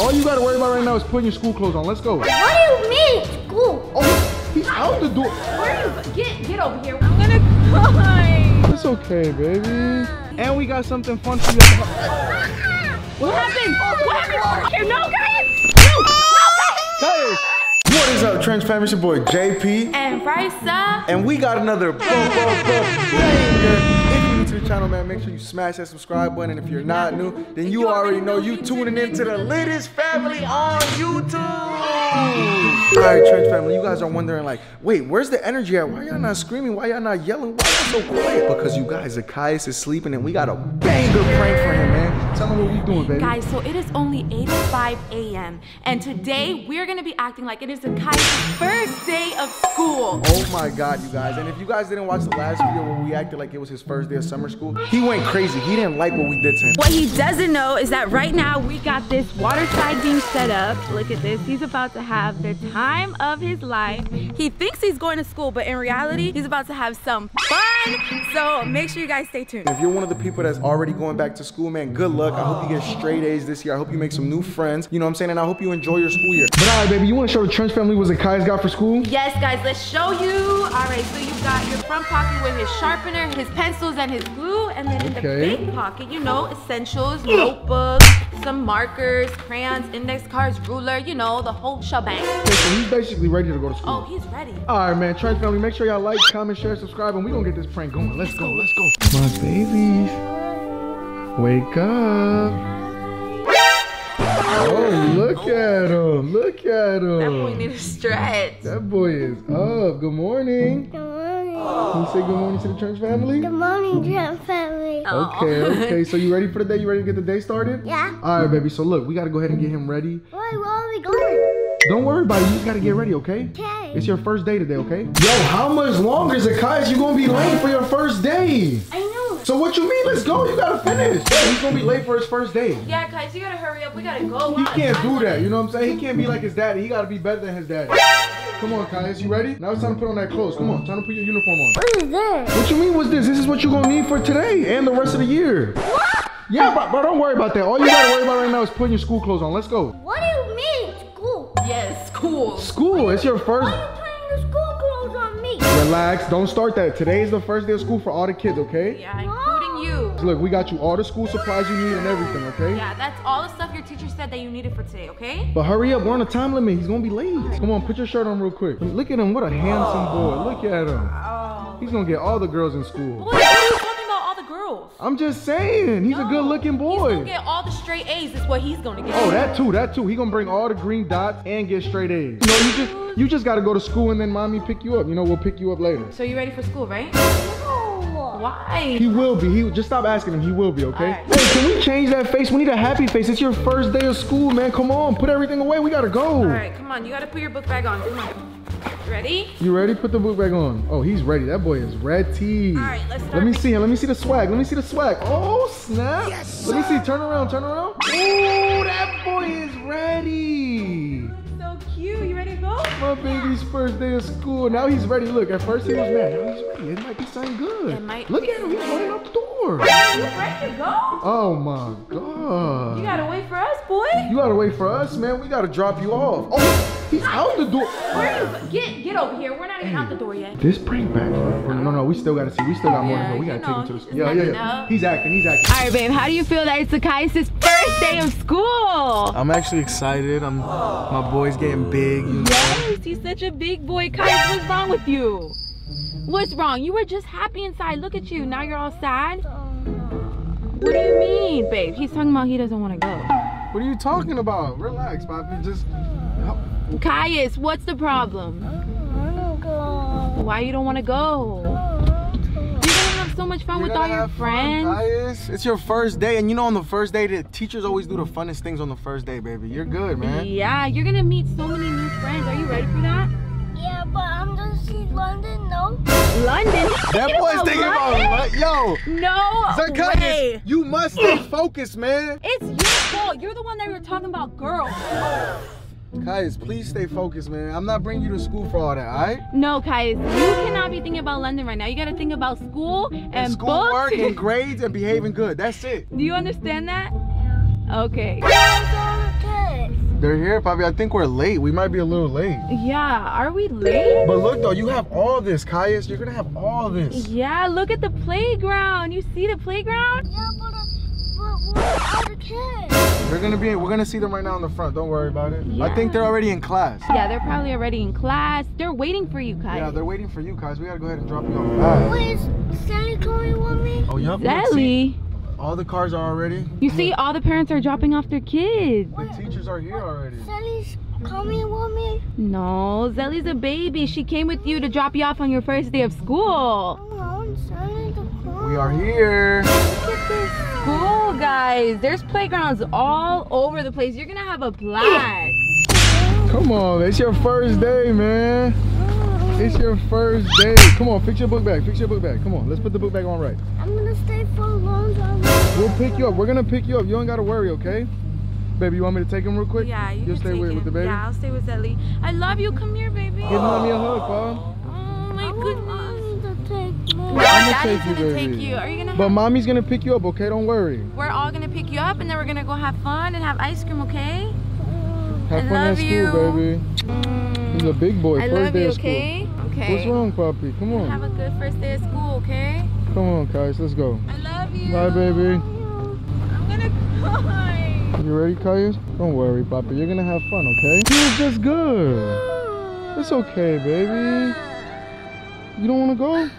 all you gotta worry about right now is putting your school clothes on. Let's go. What do you mean? School. Oh, he's out the door. Where are you? Get get over here. I'm gonna cry. It's okay, baby. Ah. And we got something fun for you. the ho- What happened? Oh, what happened? Here, no, guys. No, no, Hey, what is up, Trench Fam? It's your boy JP. And Rayssa. And we got another boom, boom, boom, channel, man, make sure you smash that subscribe button. And if you're not new, then you already know you tuning into the latest family on YouTube. All right, Trench family, you guys are wondering, like, wait, where's the energy at? Why y'all not screaming? Why y'all not yelling? Why y'all so quiet? Because you guys, Zakyius is sleeping, and we got a banger prank for him, man. Tell him what we doing, baby. Guys, so it is only 8.05 a.m. And today we're gonna be acting like it is Akai's first day of school. Oh my god, you guys. And if you guys didn't watch the last video where we acted like it was his first day of summer school, he went crazy. He didn't like what we did to him. What he doesn't know is that right now we got this water slide being set up. Look at this. He's about to have the time of his life. He thinks he's going to school, but in reality, he's about to have some fun. So make sure you guys stay tuned. If you're one of the people that's already going back to school, man, good luck. I hope you get straight A's this year. I hope you make some new friends. You know what I'm saying? And I hope you enjoy your school year. But all right, baby, you want to show the Trench family what Zakai's got for school? Yes, guys, let's show you. All right, so you've got your front pocket with his sharpener, his pencils, and his glue. And then in the Okay. big pocket, you know, essentials, notebooks, some markers, crayons, index cards, ruler, you know, the whole shebang. Okay, so he's basically ready to go to school. Oh, he's ready. All right, man. Trench family, make sure y'all like, comment, share, subscribe, and we gonna get this prank going. Let's go, let's go. My babies, wake up. Oh, look at him. Look at him. That boy need a stretch. That boy is up. Good morning. Good morning. Can you say good morning to the Trench family? Good morning, Trent family. Okay, okay. So you ready for the day? You ready to get the day started? Yeah. All right, baby. So look, we gotta go ahead and get him ready. Wait, where are we going? Don't worry about it. You just gotta get ready, okay? Okay. It's your first day today, okay? Yo, how much longer, Zakyius? You gonna be late for your first day? I know. So what you mean? Let's go. You gotta finish. Yeah, he's gonna be late for his first day. Yeah, guys, you gotta hurry up. We gotta go. He can't do that. You know what I'm saying? He can't be like his daddy. He gotta be better than his daddy. Come on, Caius. You ready? Now it's time to put on that clothes. Come on. Time to put your uniform on. What is this? What you mean? What's this? This is what you're gonna need for today and the rest of the year. What? Yeah, but, but don't worry about that. All you gotta worry about right now is putting your school clothes on. Let's go. What do you mean, school? Yes, cool. School. It's your first. Why are you putting the school clothes on me? Relax. Don't start that. Today is the first day of school for all the kids. Okay. Yeah, including you. Look, we got you all the school supplies you need and everything. Okay. Yeah, that's all the stuff your teacher said that you needed for today, okay? But hurry up, we're on a time limit. He's gonna be late. Come on, put your shirt on real quick. Look at him, what a handsome boy. Look at him. Oh. He's gonna get all the girls in school. What are you talking about all the girls? I'm just saying, he's a good looking boy. He's gonna get all the straight A's is what he's gonna get. Oh, that too, that too. He gonna bring all the green dots and get straight A's. You know, you just you just gotta go to school and then mommy pick you up. You know, we'll pick you up later. So you ready for school, right? No. Why? He will be. He just stop asking him. He will be, okay? Alright. Hey, can we change that face? We need a happy face. It's your first day of school, man. Come on, put everything away. We gotta go. All right, come on. You gotta put your book bag on. Come on. You ready? You ready? Put the book bag on. Oh, he's ready. That boy is ready. All right, let's Let me see him. Let me see the swag. Let me see the swag. Oh, snap. Yes. Let me see. Turn around. Turn around. Oh, that boy is ready. So cute. You ready to go? My baby's first day of school. Now he's ready. Look, at first he was mad. Now he's ready. It might be something good. It might Look be. at him. He's running up the door. You ready to go? Oh, my God. You gotta wait for us, boy. You gotta wait for us, man. We gotta drop you off. Oh, he's out the door. Where are you? Get get over here. We're not even out the door yet. This prank back. Oh, no, no, we still gotta see. We still got more to go. We gotta take know, him to the school. Yeah, yeah, yeah. know. He's acting. He's acting. All right, babe. How do you feel that it's Zakai's first day of school? I'm actually excited. I'm my boy's getting big. Yes, he's such a big boy. Kai, what's wrong with you? What's wrong? You were just happy inside. Look at you. Now you're all sad. Oh, what do you mean, babe? He's talking about he doesn't want to go. What are you talking about? Relax, Poppy. Just. Caius, what's the problem? I don't go. Why you don't want to go? You're gonna have so much fun You're with all your have fun, friends. Caius. It's your first day, and you know on the first day, the teachers always do the funnest things on the first day, baby. You're good, man. Yeah, you're gonna meet so many new friends. Are you ready for that? Yeah, but I'm gonna see London, no? London. That boy's thinking about London? Yo, No Zakyius, way. you must stay focused, man. It's your fault. You're the one that we were talking about girls. Caius, please stay focused, man. I'm not bringing you to school for all that, all right? No, Caius, you cannot be thinking about London right now. You gotta think about school and Schoolwork books. and grades and behaving good. That's it. Do you understand that? Okay. It's okay. They're here, Poppy. I think we're late. We might be a little late. Yeah, are we late? But look though, you have all this, Caius. You're gonna have all this. Yeah, look at the playground. You see the playground? Yeah, but, uh, but where are the kids? They're gonna be. We're gonna see them right now in the front. Don't worry about it. Yeah. I think they're already in class. Yeah, they're probably already in class. They're waiting for you, Kai. Yeah, they're waiting for you, guys. We gotta go ahead and drop you off fast. Wait, is Sally coming with me? Oh, yup. look, see, Zelly, All the cars are already. you see all the parents are dropping off their kids. The teachers are here already. Sally's coming with me? No, Zelly's a baby. She came with you to drop you off on your first day of school. I want Sally to come. We are here. Look at this. Cool, guys. There's playgrounds all over the place. You're gonna have a blast. Come on, it's your first day, man. It's your first day. Come on, fix your book bag. Fix your book bag. Come on, let's put the book bag on right. I'm gonna stay for a long time. We'll pick you up. We're gonna pick you up. You don't gotta worry, okay? Baby, you want me to take him real quick? Yeah, you You'll can stay take with, him. with the baby? Yeah, I'll stay with Zelly. I love you. Come here, baby. Give mommy a hug, Bob. Oh my I goodness. mommy to take me. I'ma Daddy's take you, gonna baby. take you. Are you gonna? But mommy's gonna pick you up, okay? Don't worry. We're all gonna pick you up, and then we're gonna go have fun and have ice cream. Okay? Have I fun at love school, you. baby. He's a big boy. I first love day you. of school. Okay? Okay. What's wrong, Poppy? Come on. Have a good first day of school. Okay? Come on, guys. Let's go. I love you. Bye, baby. I'm gonna cry. You ready, Kaya? Don't worry, Poppy. You're gonna have fun, okay? Feels just good. It's okay, baby. You don't wanna go?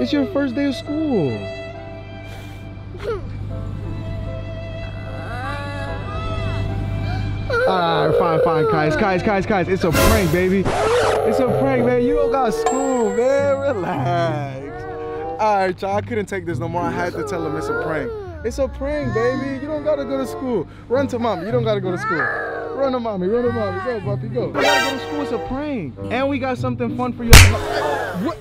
It's your first day of school. Alright, fine, fine, guys, guys, guys, guys. It's a prank, baby. It's a prank, man. You don't got school, man. Relax. Alright, y'all. I couldn't take this no more. I had to tell him it's a prank. It's a prank, baby. You don't gotta go to school. Run to mommy. You don't gotta go to school. Run to mommy. Run to mommy. Go, puppy. Go. You gotta go to school. It's a prank. And we got something fun for you. What?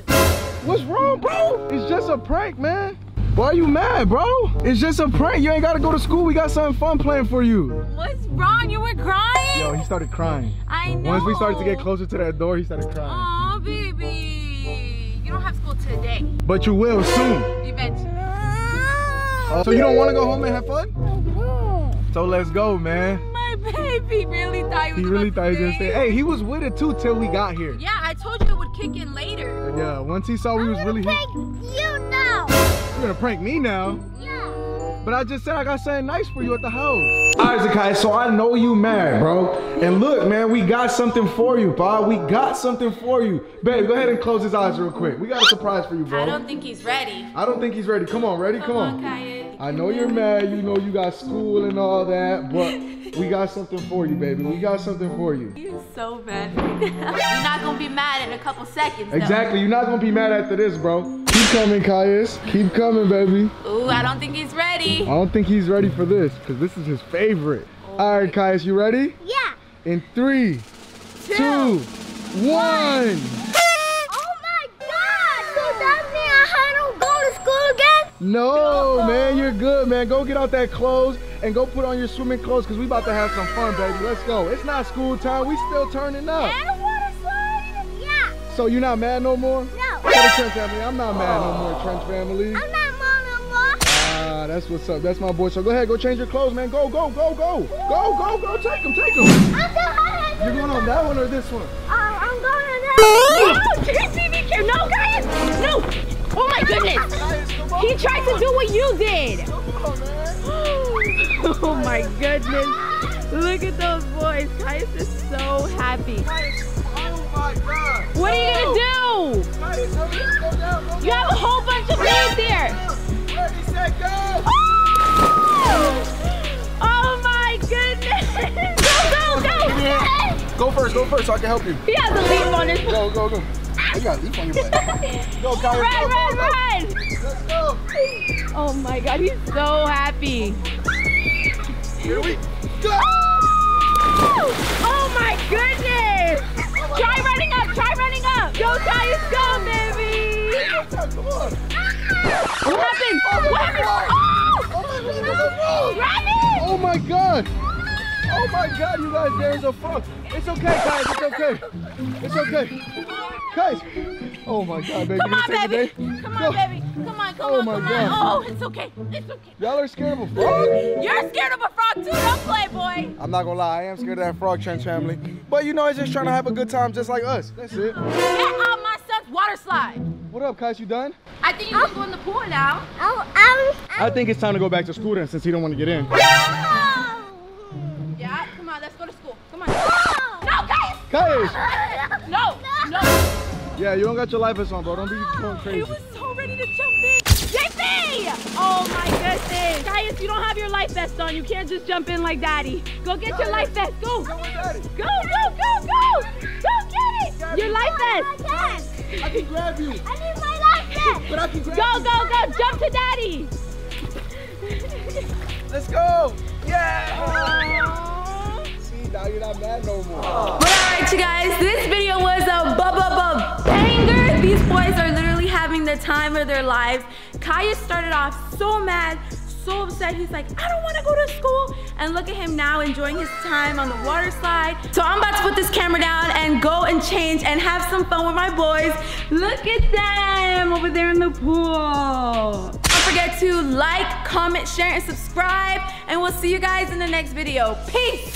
What's wrong, bro? It's just a prank, man. Why are you mad, bro? It's just a prank. You ain't gotta go to school. We got something fun planned for you. What's wrong? You were crying? Yo, he started crying. I know. Once we started to get closer to that door, he started crying. Aw, baby. You don't have school today. But you will soon. Eventually. Uh, so you don't want to go home and have fun? So let's go, man. My baby really thought he was He really thought he was gonna to stay. Hey, he was with it too till we got here. Yeah, I told you it would kick in later. Yeah, once he saw we was really here. You're gonna prank me now. Yeah. But I just said I got something nice for you at the house. All right, Zakai, so I know you mad, bro. And look, man, we got something for you, Bob. We got something for you. Babe, go ahead and close his eyes real quick. We got a surprise for you, bro. I don't think he's ready. I don't think he's ready. Come on, ready? Come, on. Kaya. I know you're mad. You know you got school and all that, but we got something for you, baby. We got something for you. You're so bad. You're not gonna be mad in a couple seconds. though. Exactly. You're not gonna be mad after this, bro. Keep coming, Caius. Keep coming, baby. Ooh, I don't think he's ready. I don't think he's ready for this because this is his favorite. All right, Caius, you ready? Yeah. In three, two, one. Oh my god! So that means I don't go to school again? No, man, you're good, man. Go get out that clothes and go put on your swimming clothes because we about to have some fun, baby. Let's go. It's not school time. We still turning up. And a water slide? Yeah. So you're not mad no more? No. For the Trench family, I'm not mad no more, Trench family. I'm not mad no more. Ah, that's what's up. That's my boy. So go ahead, go change your clothes, man. Go, go, go, go. Go, go, go. Take them, take them. I'm so hot. You're going on that one or this one? Uh, I'm going to No, Tracy, be careful. No, guys. No. Oh my goodness. He tried to do what you did. Oh my goodness. Look at those boys. Caius is so happy. Oh. What are you gonna do? Caius, hurry up, go down, go You have a whole bunch of things there. down. Ready, set, go. Oh my goodness. Go, go, go. Go first, go first so I can help you. He has a leaf on his Go, go, go. Oh, you got a leaf on your back. Go, Caius. Run, run, run. Let's go. Oh my god, he's so happy. Here we go. Oh! Oh! My God. Oh my God, you guys, there's a frog. It's okay, guys. It's okay. It's okay. Guys. Oh my God, baby. Come on, baby. Come on, baby. Come on, come Oh on, my come God. on. Oh, it's okay. It's okay. Y'all are scared of a frog? You're scared of a frog too, don't play, boy. I'm not gonna lie, I am scared of that frog trench family. But you know, it's just trying to have a good time just like us. That's it. Get on my son's water slide. What up, Kais? You done? I think you can go in the pool now. Ow, ow, I think it's time to go back to school then since he don't want to get in. ow. Yeah, come on, let's go to school. Come on. Oh. No, guys. Kais! No, no. Yeah, you don't got your life vest on, bro. Don't be going He was so ready to jump in. JP! Oh my goodness. Guys, you don't have your life vest on. You can't just jump in like daddy. Go get your life vest. Go. Go, go, go, go. I can grab you, I need my life but I can grab Go, you. go, go. go. Jump to daddy. Let's go. Yeah. See, now you're not mad no more. But alright you guys, this video was a bu bu bu banger. These boys are literally having the time of their lives. Kaya started off so mad, so upset. He's like, I don't want to go to school. And look at him now enjoying his time on the water slide. So I'm about to put this camera down and go and change and have some fun with my boys. Look at them over there in the pool. Don't forget to like, comment, share, and subscribe. And we'll see you guys in the next video. Peace.